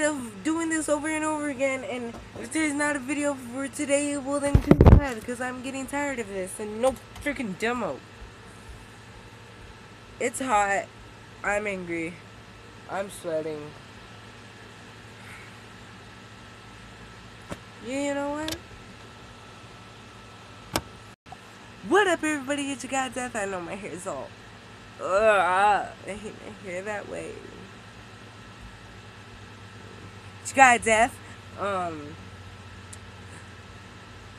tired of doing this over and over again. And if there's not a video for today, well then too bad, because I'm getting tired of this and no freaking demo. It's hot. I'm angry. I'm sweating. Yeah, you know what? What up, everybody? It's your god Death. I know my hair is all. Ugh, I hate my hair that way. Guy Death. Um.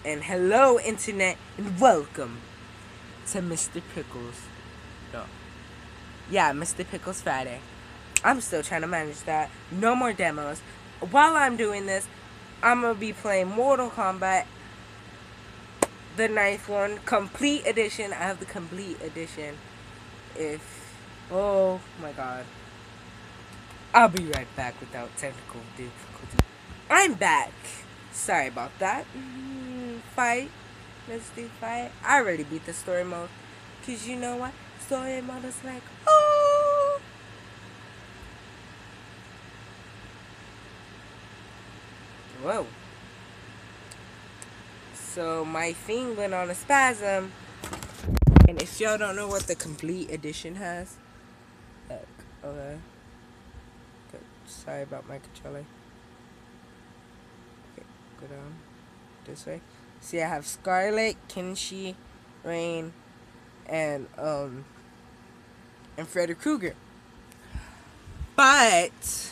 And hello, internet, and welcome to Mr. Pickles. No. Yeah, Mr. Pickles Friday. I'm still trying to manage that. No more demos. While I'm doing this, I'm gonna be playing Mortal Kombat the ninth one, complete edition. I have the complete edition. If oh my god, I'll be right back without technical difficulty. I'm back. Sorry about that. Mm, fight. Let's do fight. I already beat the story mode. Cause you know what? Story mode is like oh. Whoa. So my thing went on a spasm. And if y'all don't know what the complete edition has, okay. Sorry about my controller. Okay, go down this way. See, I have Skarlet, Kenshi, Rain, and um, and Freddy Krueger. But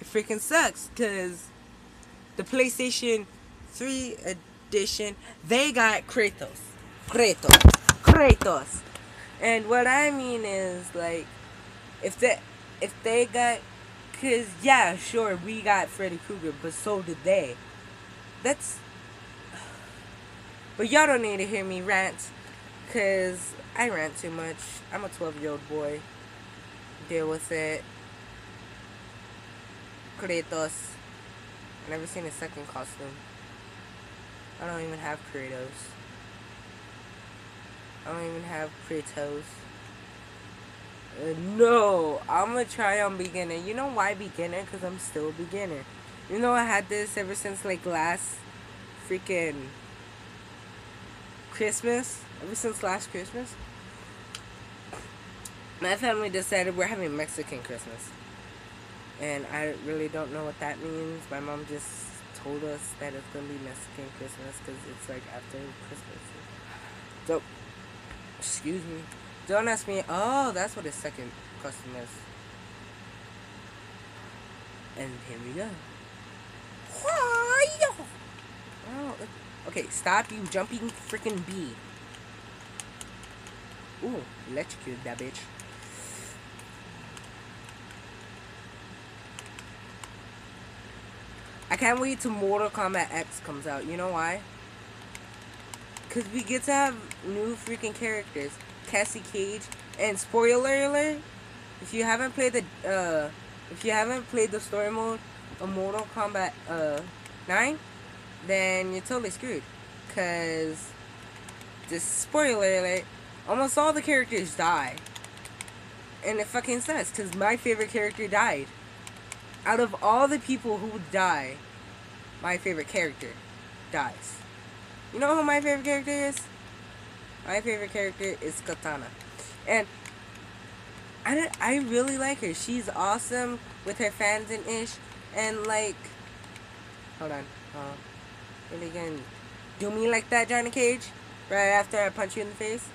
it freaking sucks because the PlayStation 3 edition, they got Kratos. Kratos. Kratos. And what I mean is like if they if they got cuz yeah, sure, we got Freddy Krueger, but so did they. That's But y'all don't need to hear me rant cuz I rant too much. I'm a 12-year-old boy. Deal with it. Kratos. Never seen a second costume. I don't even have Kratos. I don't even have Kratos. No, I'm gonna try on beginner. You know why beginner? Because I'm still a beginner. You know I had this ever since like last freaking Christmas. Ever since last Christmas. My family decided we're having Mexican Christmas. And I really don't know what that means. My mom just told us that it's gonna be Mexican Christmas because it's like after Christmas. So, excuse me. Don't ask me. Oh, that's what his second custom is. And here we go. Oh, okay, stop you jumping freaking bee. Ooh, electrocute that bitch. I can't wait till Mortal Kombat X comes out. You know why? Because we get to have new freaking characters. Cassie Cage. And spoiler alert, if you haven't played the, uh, if you haven't played the story mode of Mortal Kombat, uh, 9, then you're totally screwed. Because, just spoiler alert, almost all the characters die. And it fucking sucks, because my favorite character died out of all the people who would die, my favorite character dies. You know who my favorite character is? My favorite character is Katana. And I, I really like her. She's awesome with her fans and ish. And like, hold on. Uh, really gonna do me like that, Johnny Cage? Right after I punch you in the face?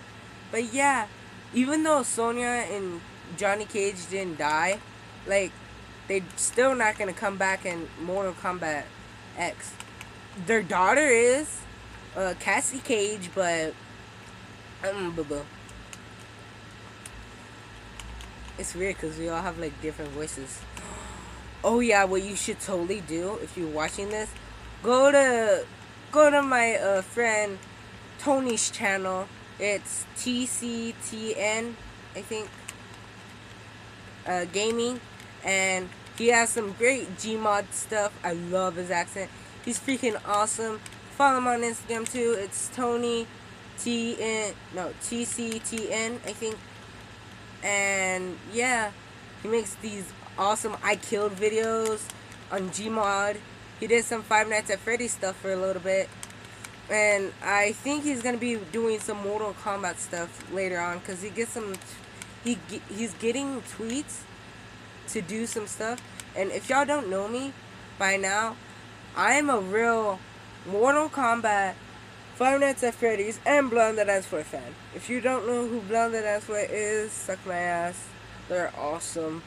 But yeah, even though Sonya and Johnny Cage didn't die, like, they're still not gonna come back in Mortal Kombat X. Their daughter is uh, Cassie Cage, but um. It's weird because we all have like different voices. Oh yeah, what you should totally do if you're watching this, go to go to my uh, friend Tony's channel. It's TCTN, I think. Uh, gaming, and he has some great Gmod stuff. I love his accent. He's freaking awesome. Follow him on Instagram too. It's Tony TN no TCTN I think. And yeah, he makes these awesome I killed videos on Gmod. He did some Five Nights at Freddy's stuff for a little bit. And I think he's gonna be doing some Mortal Kombat stuff later on because he gets some. He he's getting tweets to do some stuff. And if y'all don't know me by now, I'm a real Mortal Kombat, Five Nights at Freddy's, and Blood the Dance Floor fan. If you don't know who Blood the Dance Floor is, suck my ass. They're awesome.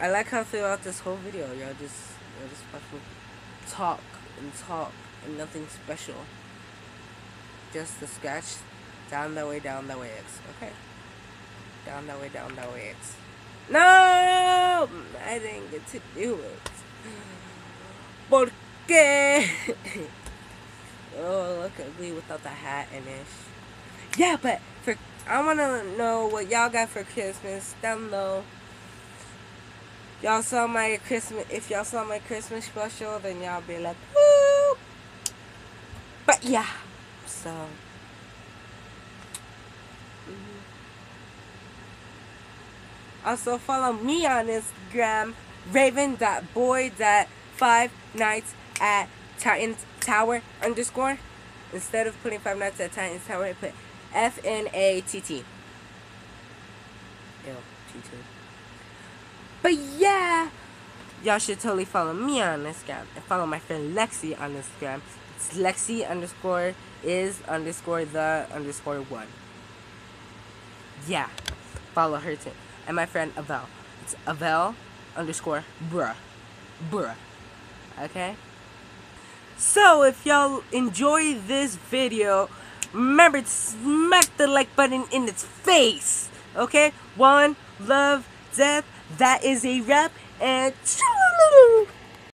I like how throughout this whole video, y'all just, y'all just fucking talk and talk and nothing special. Just the scratch down that way, down that way, X. Okay. Down that way, down that way, X. No! I didn't get to do it. ¿Por qué? oh, look me without the hat and ish. Yeah, but for I want to know what y'all got for Christmas down below. Y'all saw my Christmas. If y'all saw my Christmas special, then y'all be like, woo! But yeah, so. Mm-hmm. Also follow me on Instagram, raven.boy.five nights at Titans Tower underscore. Instead of putting five nights at Titans Tower, I put F N A T T. Ew, T T. But yeah, y'all should totally follow me on Instagram and follow my friend Lexi on Instagram. It's Lexi underscore is underscore the underscore one. Yeah, follow her too. And my friend Avel. It's Avel underscore bruh. Bruh. Okay? So, if y'all enjoy this video, remember to smack the like button in its face. Okay? One, love, death. That is a wrap. And